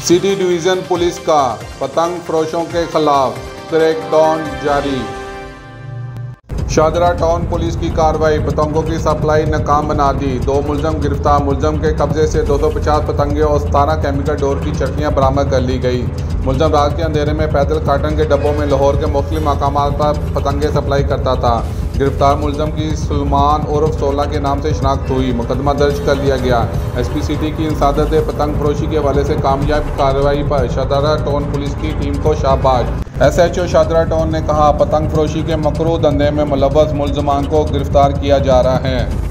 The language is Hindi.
सिटी डिवीज़न पुलिस का पतंग फरोशों के खिलाफ क्रैकडाउन जारी। शादरा टाउन पुलिस की कार्रवाई, पतंगों की सप्लाई नाकाम बना दी। दो मुलजम गिरफ़्तार, मुलजम के कब्जे से 250 पतंगे और सतारह केमिकल डोर की चटनियाँ बरामद कर ली गई। मुलजम रात के अंधेरे में पैदल काटन के डब्बों में लाहौर के मुख्य मकाम पर पतंगे सप्लाई करता था। गिरफ़्तार मुलजम की सलमान औरफ सोलह के नाम से शनाख्त हुई। मुकदमा दर्ज कर लिया गया। एस पी सी टी की इंसादत पतंग फरोशी के हवाले से कामयाब कार्रवाई पर शादारा टाउन पुलिस की टीम को Shahbaz S H O Shahdara town ने कहा, पतंग फरोशी के मकरू धंधे में मुलवस मुलजमान को गिरफ़्तार किया जा रहा है।